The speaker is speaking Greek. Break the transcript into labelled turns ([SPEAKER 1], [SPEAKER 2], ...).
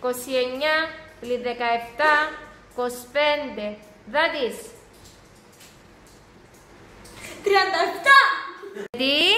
[SPEAKER 1] 29 πλην 17, 25. That is.
[SPEAKER 2] 37!
[SPEAKER 1] Ready?